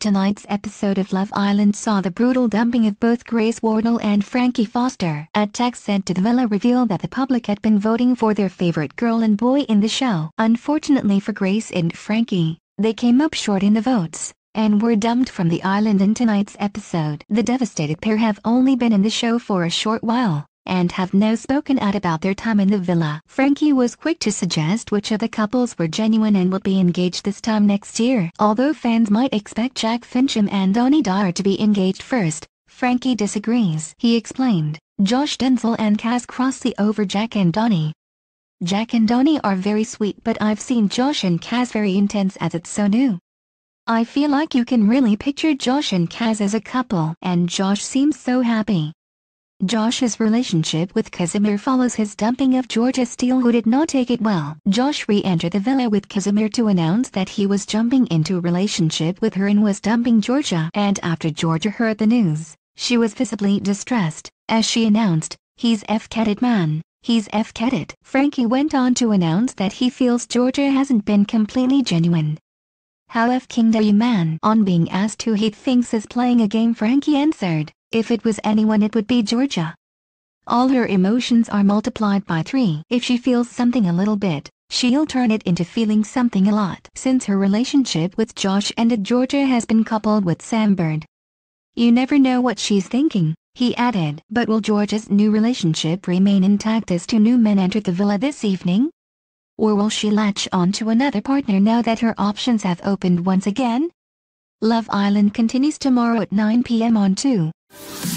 tonight's episode of Love Island saw the brutal dumping of both Grace Wardle and Frankie Foster. A text sent to the villa revealed that the public had been voting for their favorite girl and boy in the show. Unfortunately for Grace and Frankie, they came up short in the votes and were dumped from the island in tonight's episode. The devastated pair have only been in the show for a short while, and have now spoken out about their time in the villa. Frankie was quick to suggest which of the couples were genuine and will be engaged this time next year. Although fans might expect Jack Fincham and Dani Dyer to be engaged first, Frankie disagrees. He explained, Josh Denzel and Kaz Crossley over Jack and Dani. Jack and Dani are very sweet but I've seen Josh and Kaz very intense as it's so new. I feel like you can really picture Josh and Kaz as a couple and Josh seems so happy. Josh's relationship with Kazimir follows his dumping of Georgia Steele who did not take it well. Josh re-entered the villa with Kazimir to announce that he was jumping into a relationship with her and was dumping Georgia. And after Georgia heard the news, she was visibly distressed, as she announced, he's F-catted man, he's F-catted. Frankie went on to announce that he feels Georgia hasn't been completely genuine. How F-kinged are you man? On being asked who he thinks is playing a game Frankie answered, if it was anyone it would be Georgia. All her emotions are multiplied by three. If she feels something a little bit, she'll turn it into feeling something a lot. Since her relationship with Josh ended Georgia has been coupled with Sam Bird. You never know what she's thinking, he added. But will Georgia's new relationship remain intact as two new men enter the villa this evening? Or will she latch on to another partner now that her options have opened once again? Love Island continues tomorrow at 9 p.m. on 2 you